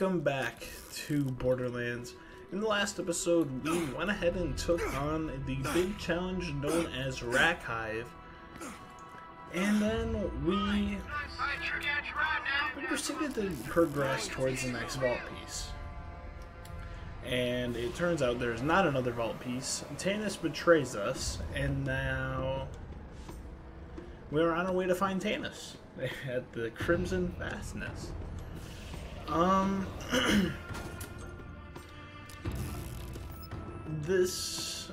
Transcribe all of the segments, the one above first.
welcome back to Borderlands. In the last episode, we went ahead and took on the big challenge known as Rakk Hive. And then we, proceeded to progress towards the next vault piece. And it turns out there's not another vault piece. Tannis betrays us, and now we're on our way to find Tannis at the Crimson Fastness. Um, this.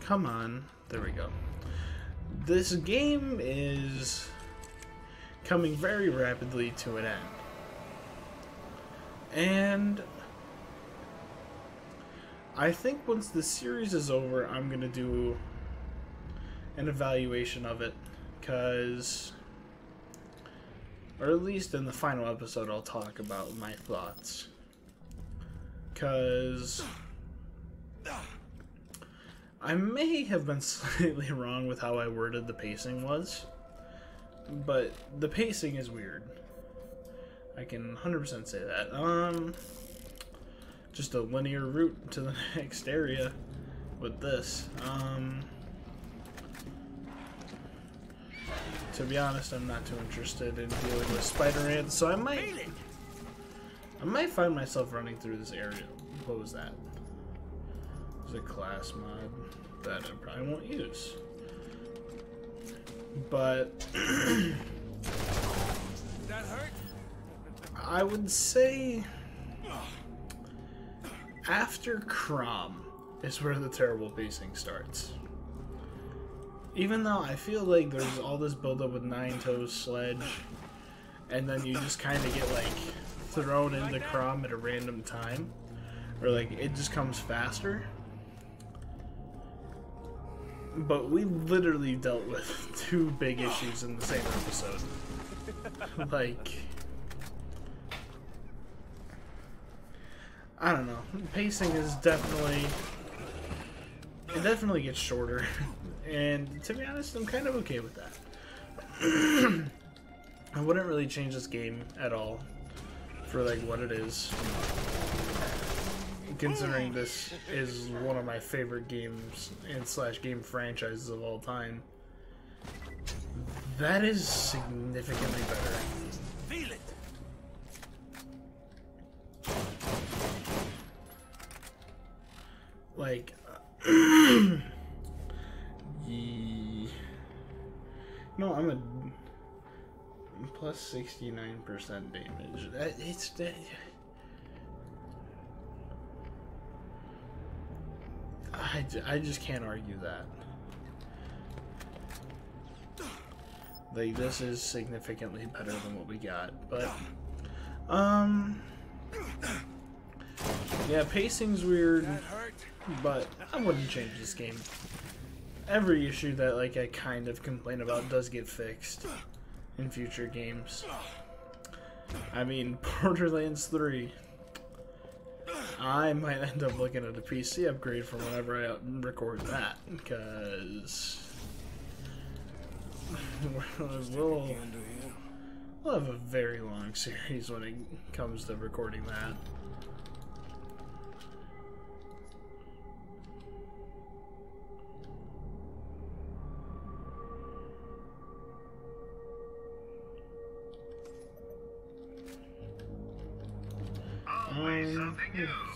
Come on, there we go. This game is coming very rapidly to an end. And I think once the series is over, I'm going to do an evaluation of it because or at least in the final episode I'll talk about my thoughts. Because I may have been slightly wrong with how I worded the pacing was but the pacing is weird. I can 100% say that. Um just a linear route to the next area with this. Um to be honest, I'm not too interested in dealing with spider ants, so I might I might find myself running through this area. What was that? There's a class mod that I probably won't use. But that hurt? I would say after Krom is where the terrible pacing starts even though I feel like there's all this buildup with Nine Toes Sledge, and then you just kind of get like thrown into Krom at a random time, or like it just comes faster. But we literally dealt with two big issues in the same episode. like, I don't know. Pacing is definitely it definitely gets shorter. And to be honest, I'm kind of okay with that. I wouldn't really change this game at all for like what it is. Considering mm. this is one of my favorite games and slash game franchises of all time. That is significantly better. Feel it. Like No, I'm a plus 69% damage. That, it's. I, I just can't argue that. Like, this is significantly better than what we got, but, um, yeah, pacing's weird, but I wouldn't change this game every issue that like I kind of complain about does get fixed in future games. I mean, Borderlands 3. I might end up looking at a PC upgrade for whenever I record that, because we'll, we'll have a very long series when it comes to recording that.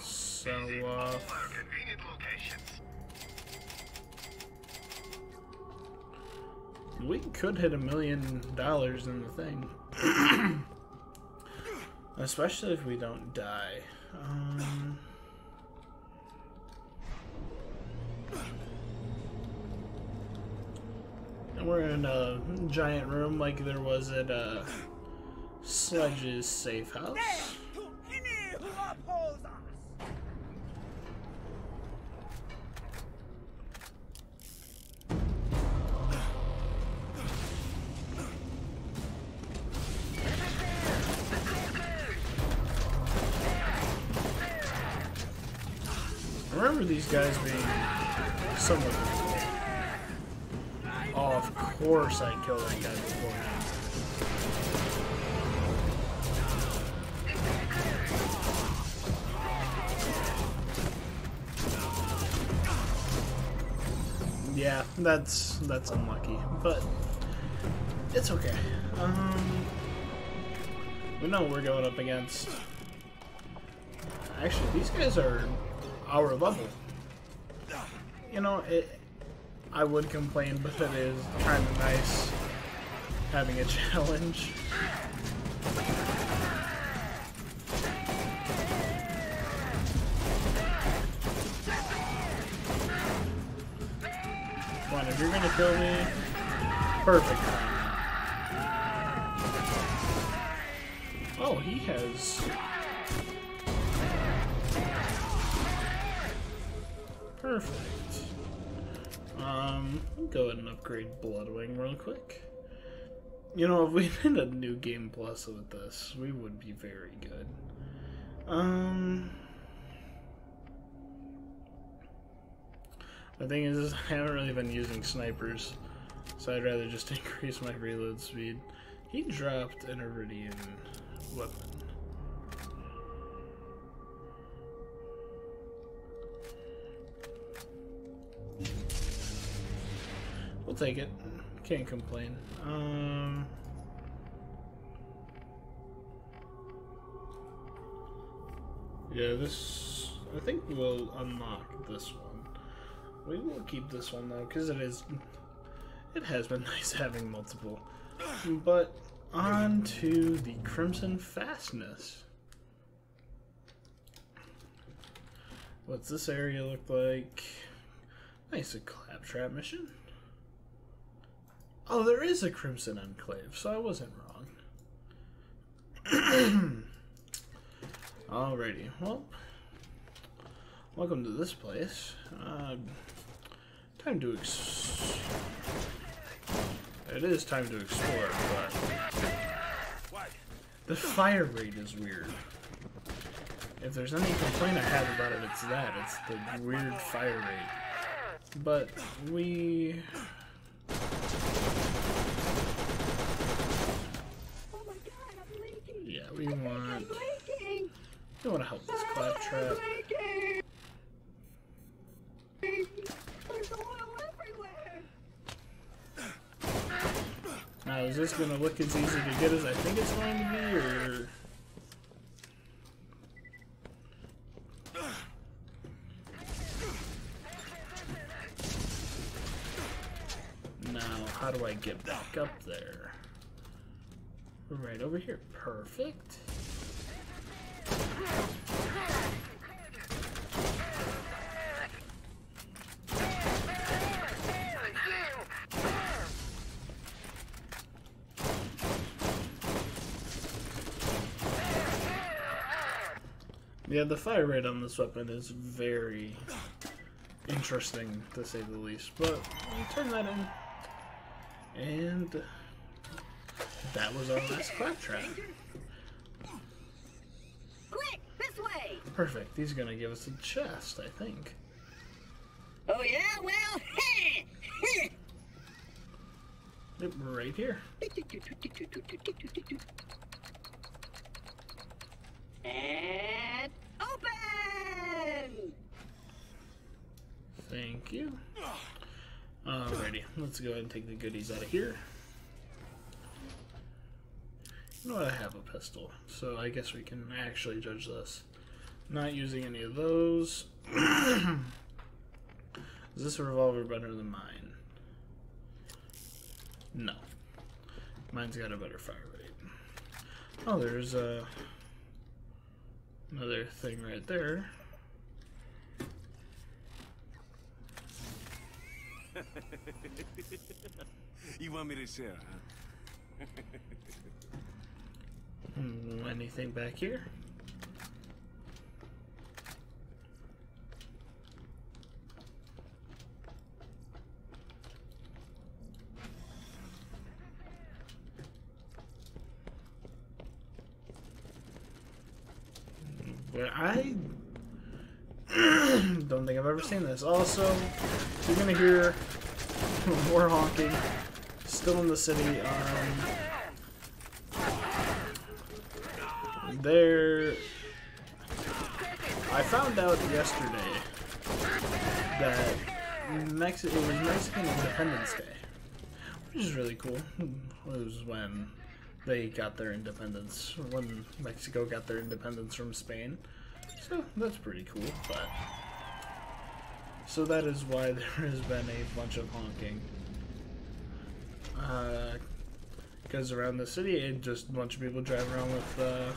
Sell off. We could hit a million dollars in the thing. Especially if we don't die. Um, we're in a giant room like there was at uh, Sledge's safe house. I remember these guys being somewhat difficult. Oh, of course I killed that guy before Yeah, that's that's unlucky, but it's okay. Um, we know what we're going up against. Actually, these guys are our level. You know, it. I would complain, but it is kind of nice having a challenge. Come on, if you're gonna kill me, perfect Oh, he has... Perfect. Um, go ahead and upgrade Bloodwing real quick. You know, if we did a new game plus with this, we would be very good. Um... The thing is, I haven't really been using snipers, so I'd rather just increase my reload speed. He dropped an Eridian weapon. We'll take it. Can't complain. Um... Yeah, this... I think we'll unlock this one. We will keep this one though, because it is. It has been nice having multiple. But on to the Crimson Fastness. What's this area look like? Nice, a claptrap mission. Oh, there is a Crimson Enclave, so I wasn't wrong. Alrighty, well, welcome to this place. Uh, Time to ex... It is time to explore, but... The fire rate is weird. If there's any complaint I have about it, it's that. It's the weird fire rate. But we... Yeah, we want... We want to help this claptrap. Now, is this going to look as easy to get as I think it's going to be, or... Now, how do I get back up there? Right over here. Perfect. Yeah, the fire rate on this weapon is very interesting, to say the least. But turn that in. And that was our last claptrap. Quick, this way! Perfect. He's gonna give us a chest, I think. Oh yeah, well, hey, Yep, right here. and open! Thank you. Alrighty, let's go ahead and take the goodies out of here. I have a pistol, so I guess we can actually judge this. Not using any of those. Is this revolver better than mine? No. Mine's got a better fire rate. Oh, there's a... Uh, another thing right there. you want me to share, huh? Hmm, anything back here? But I don't think I've ever seen this. Also, you're gonna hear more honking. Still in the city. Um, there. I found out yesterday that Mex- it was Mexican Independence Day, which is really cool. It was when they got their independence, when Mexico got their independence from Spain. So that's pretty cool. But so that is why there has been a bunch of honking. Because around the city, it just a bunch of people drive around with uh,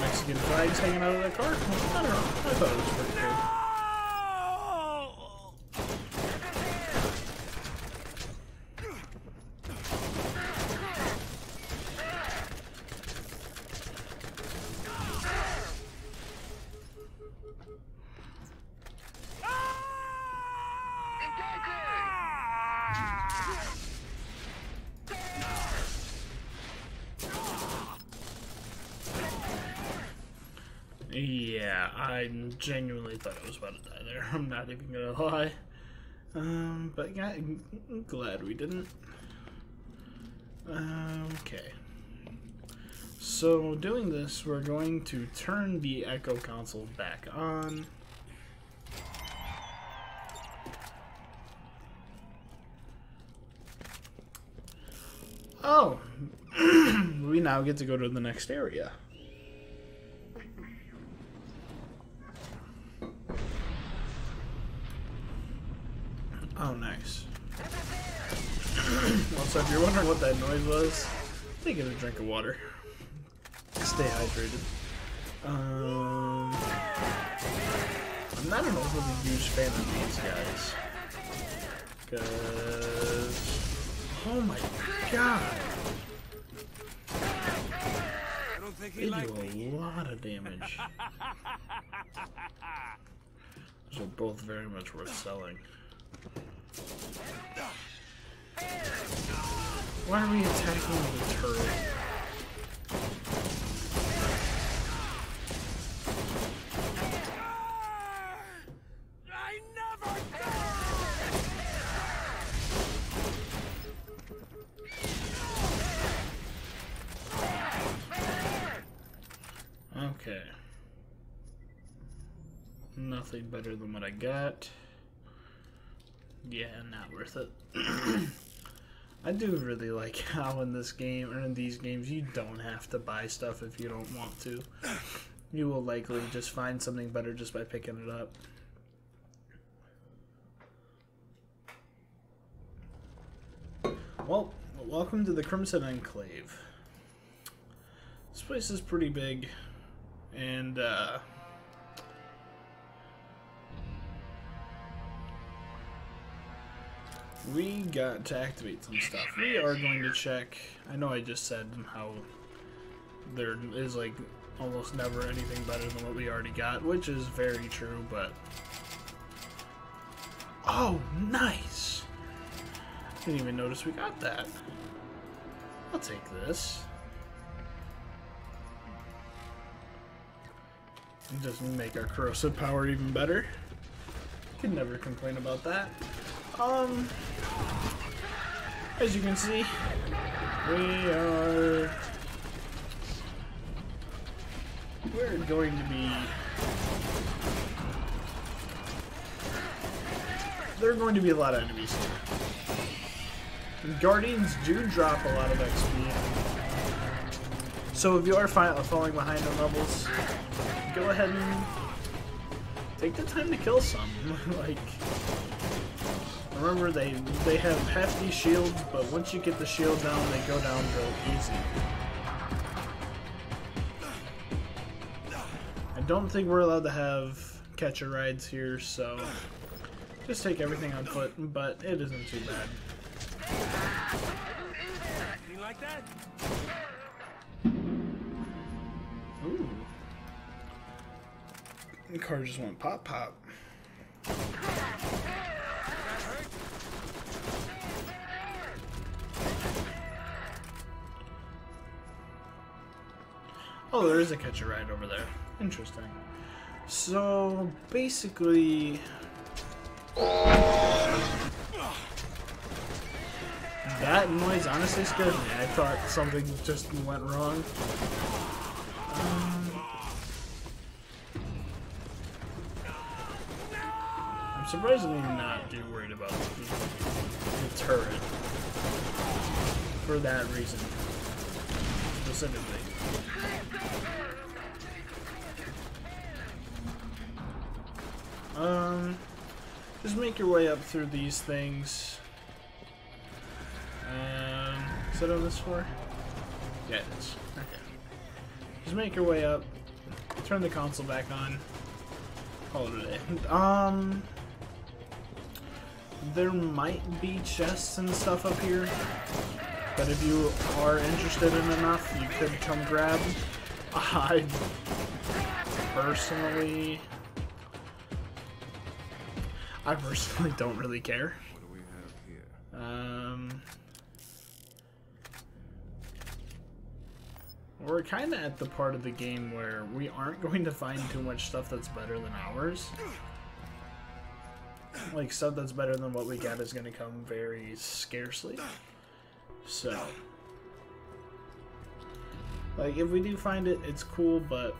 Mexican flags hanging out of their car. I don't know. I thought it was pretty cool. I genuinely thought I was about to die there. I'm not even gonna lie. Um, but yeah, I'm glad we didn't. Okay. So, doing this, we're going to turn the Echo console back on. Oh! we now get to go to the next area. Oh, nice. well, so if you're wondering what that noise was, take a drink of water. Stay hydrated. Um, I'm not an overly huge fan of these guys. Because... Oh my god! I don't think They do a lot of damage. Those are both very much worth selling. Why are we attacking the turret? Okay. Nothing better than what I got. Yeah, not worth it. I do really like how in this game, or in these games, you don't have to buy stuff if you don't want to. You will likely just find something better just by picking it up. Well, welcome to the Crimson Enclave. This place is pretty big, and uh, we got to activate some stuff. We are going to check. I know I just said how there is like almost never anything better than what we already got, which is very true, but. Oh, nice! Didn't even notice we got that. I'll take this. And just make our corrosive power even better. Could never complain about that. Um, as you can see, we are we're going to be there are going to be a lot of enemies here. Guardians do drop a lot of XP. So if you are falling behind on levels, go ahead and take the time to kill some. like, remember they they have hefty shields, but once you get the shield down, they go down real easy. I don't think we're allowed to have catcher rides here, so just take everything on foot. But it isn't too bad. You like that? Ooh. The car just went pop pop. Oh, there is a catch a ride over there. Interesting. So basically, that noise honestly scared me. I thought something just went wrong. Um, I'm surprisingly not too worried about the, the turret. For that reason. Specifically. Um, just make your way up through these things. Um, is that on this floor? Yeah, it is. Okay. Just make your way up. Turn the console back on. Call it a day. Um, there might be chests and stuff up here, but if you are interested in enough, you could come grab. I personally, I personally don't really care. What do we have here? Um, we're kind of at the part of the game where we aren't going to find too much stuff that's better than ours. Like, stuff that's better than what we got is going to come very scarcely. So, like, if we do find it, it's cool, but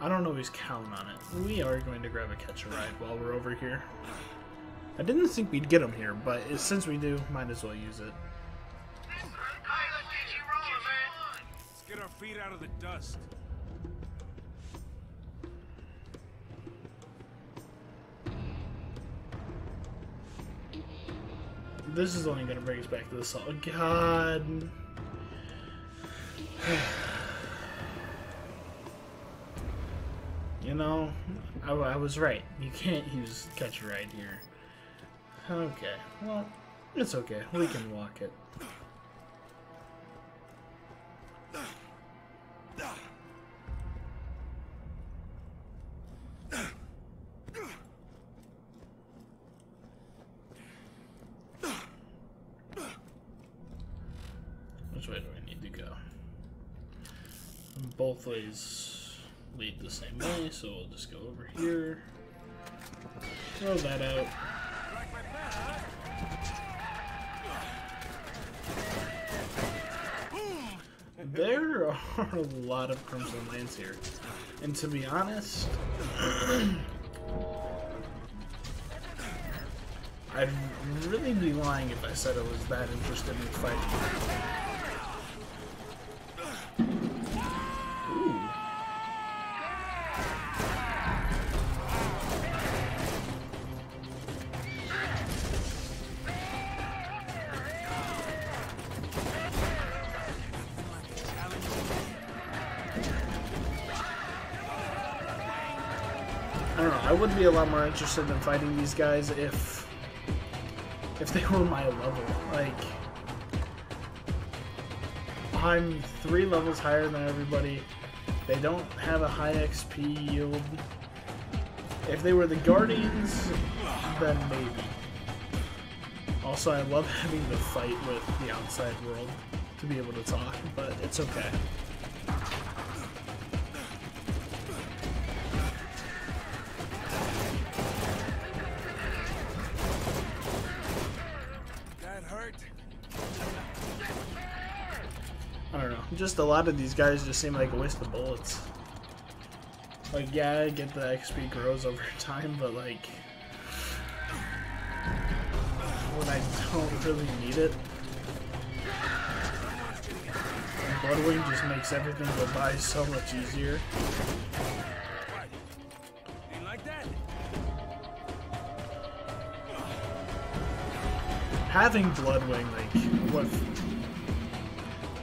I don't always count on it. We are going to grab a catch a ride while we're over here. I didn't think we'd get them here, but since we do, might as well use it. Let's get our feet out of the dust. This is only gonna bring us back to the salt. God. You know, I, I was right. You can't use catch a ride here. Okay, well, it's okay. We can walk it. Both ways lead the same way, so we'll just go over here. Throw that out. There are a lot of Crimson Lance here. And to be honest, I'd really be lying if I said I was that interested in fighting. Interested in fighting these guys if if they were my level. Like I'm three levels higher than everybody. They don't have a high XP yield. If they were the Guardians, then maybe. Also, I love having to fight with the outside world to be able to talk, but it's okay. Just a lot of these guys just seem like a waste of bullets. Like, yeah, I get the XP grows over time, but like, when I don't really need it, and Bloodwing just makes everything go by so much easier. What? Ain't like that? Having Bloodwing, like, what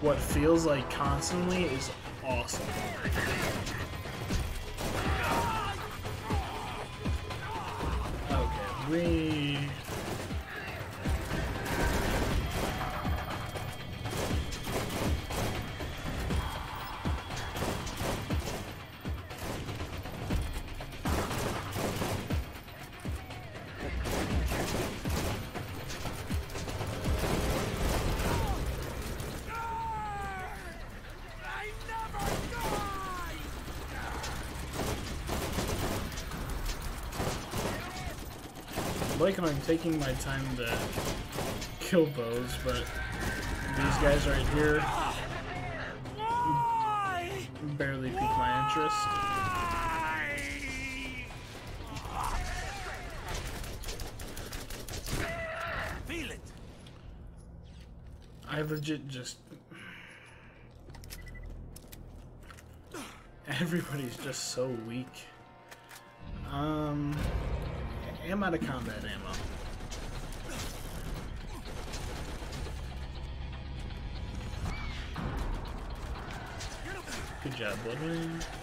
what feels like constantly is awesome. Okay, we thinking I'm taking my time to kill bows, but these guys right here Why? barely pique my interest. Feel it. I legit just everybody's just so weak. Um I'm out of combat ammo. Good job, Bloodwing.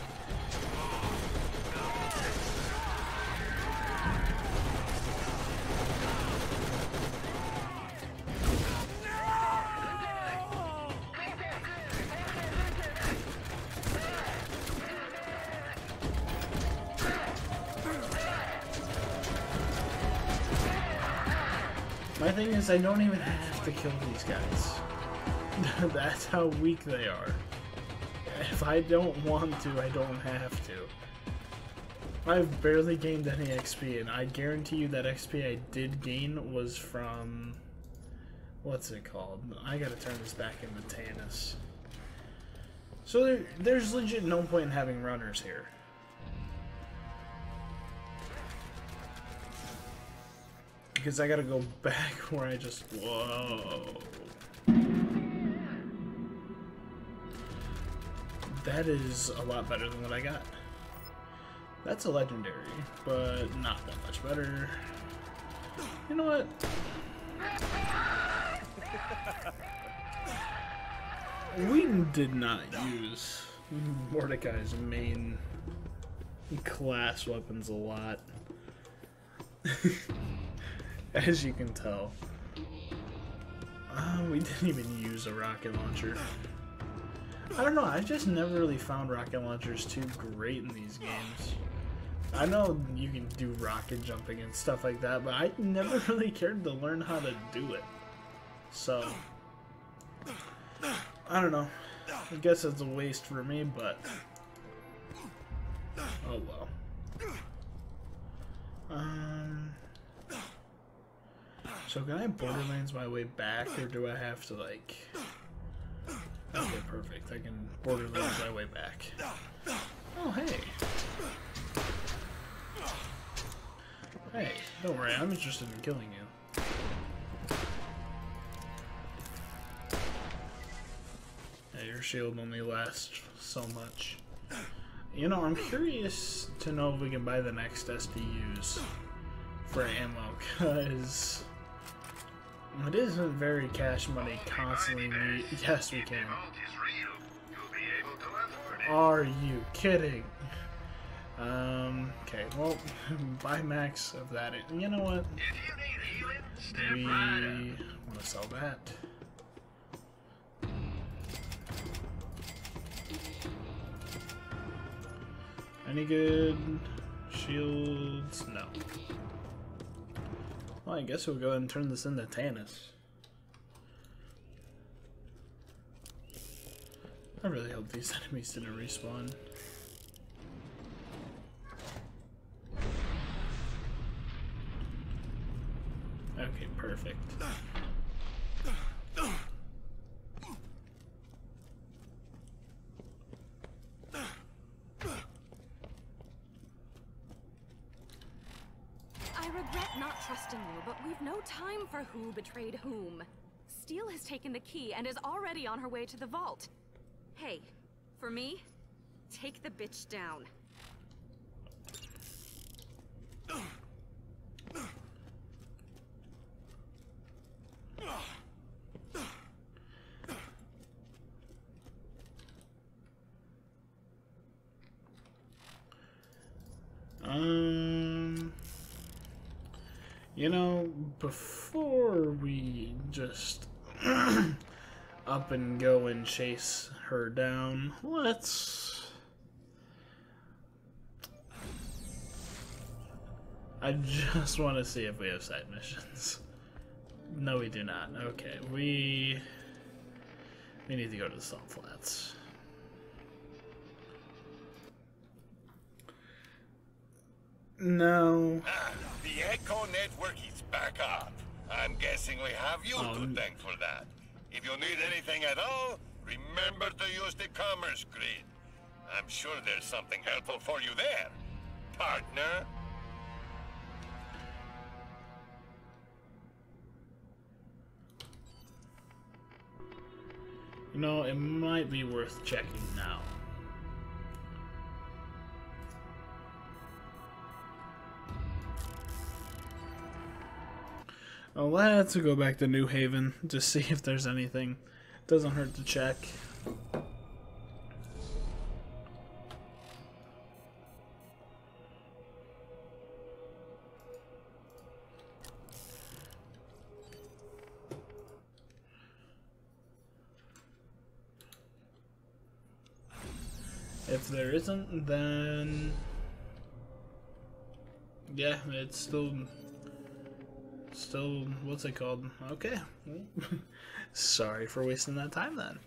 Thing is, I don't even have to kill these guys. That's how weak they are. If I don't want to, I don't have to. I've barely gained any XP, and I guarantee you that XP I did gain was from... What's it called? I gotta turn this back into Tannis. So there, there's legit no point in having runners here. Because I gotta go back where I just... Whoa. That is a lot better than what I got. That's a legendary, but not that much better. You know what? We did not use Mordecai's main class weapons a lot. As you can tell. Uh, we didn't even use a rocket launcher. I don't know, I just never really found rocket launchers too great in these games. I know you can do rocket jumping and stuff like that, but I never really cared to learn how to do it. So, I don't know. I guess it's a waste for me, but oh well. Um. So can I Borderlands my way back, or do I have to like? Okay, perfect. I can Borderlands my way back. Oh hey. Hey, don't worry. I'm interested in killing you. Yeah, your shield only lasts so much. You know, I'm curious to know if we can buy the next SDUs for ammo, because it isn't very cash money constantly. Yes, we can. Are you kidding? Um, okay, well, buy max of that. You know what? We want to sell that. Any good shields? No. Well, I guess we'll go ahead and turn this into Tannis. I really hope these enemies didn't respawn. Okay, perfect. I regret not trusting you, but we've no time for who betrayed whom. Steele has taken the key and is already on her way to the vault. Hey, for me, take the bitch down. Um, you know, before we just up and go and chase her down, let's. I just want to see if we have side missions. No, we do not. Okay, we we need to go to the Salt Flats. No. Ah, the Echo Network is back up. I'm guessing we have you Oh, to um, thank for that. If you need anything at all, remember to use the commerce grid. I'm sure there's something helpful for you there, partner. You know, it might be worth checking now. Oh, let's go back to New Haven to see if there's anything. Doesn't hurt to check. If there isn't, then yeah, it's still still what's it called? Okay. Sorry for wasting that time then.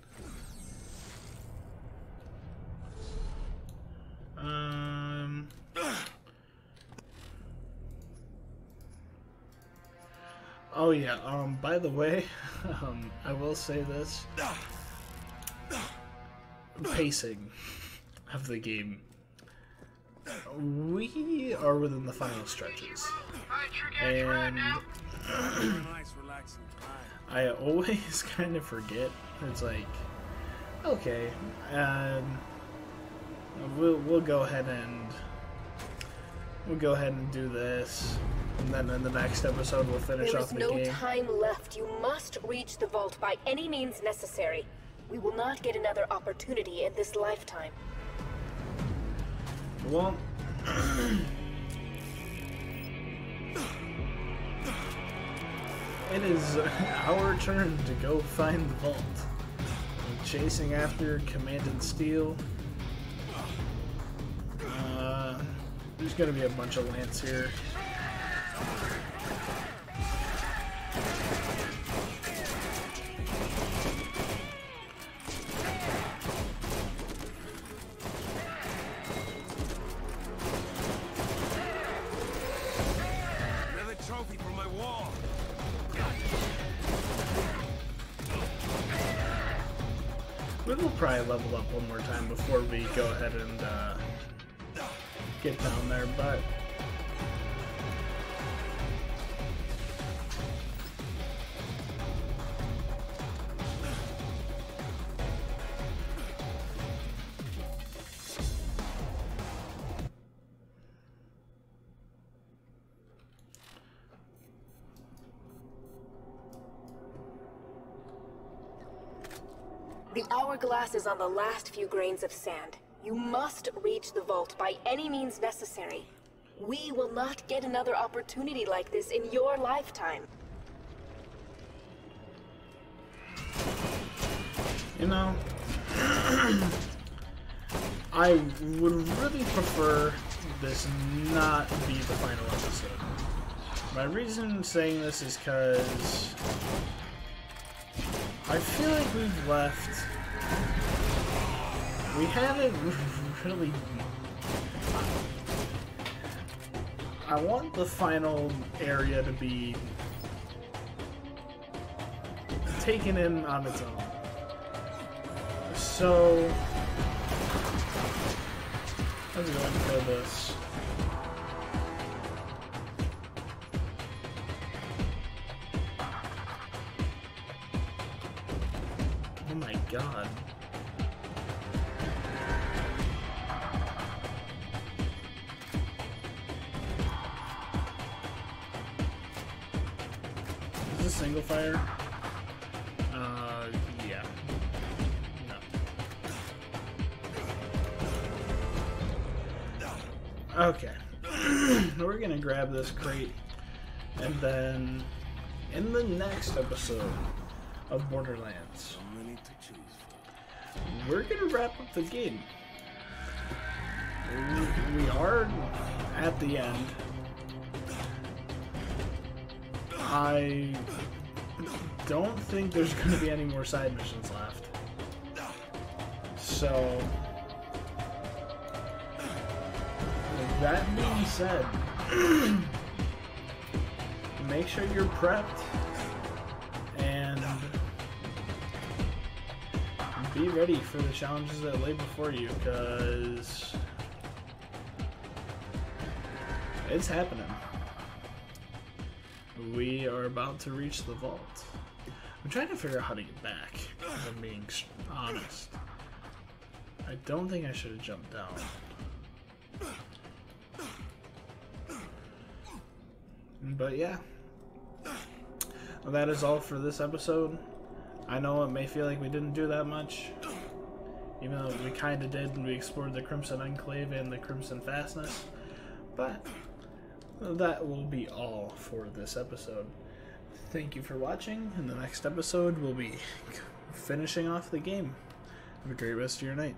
Um Oh yeah, um by the way, um I will say this. Pacing of the game. We are within the final stretches. And Nice, relaxing time. I always kind of forget. It's like, okay, um, we'll we'll go ahead and we'll go ahead and do this, and then in the next episode we'll finish There off is the no game. time left. You must reach the vault by any means necessary. We will not get another opportunity in this lifetime. Well. It is our turn to go find the vault. I'm chasing after Commandant Steele. Uh, there's gonna be a bunch of Lance here. The hourglass is on the last few grains of sand. You must reach the vault by any means necessary. We will not get another opportunity like this in your lifetime. You know, I would really prefer this not be the final episode. My reason saying this is because I feel like we've left. We haven't really. I want the final area to be taken in on its own. So let's going kill this. God. Is this single fire? Uh, yeah. No. Okay. We're gonna grab this crate, and then in the next episode of Borderlands, we're gonna wrap up the game. We, we are at the end. I don't think there's gonna be any more side missions left. So, with that being said, make sure you're prepped be ready for the challenges that lay before you because it's happening. We are about to reach the vault. I'm trying to figure out how to get back, if I'm being honest. I don't think I should have jumped down. But yeah. That is all for this episode. I know it may feel like we didn't do that much. Even though we kind of did, we explored the Crimson Enclave and the Crimson Fastness. But that will be all for this episode. Thank you for watching. In the next episode, we'll be finishing off the game. Have a great rest of your night.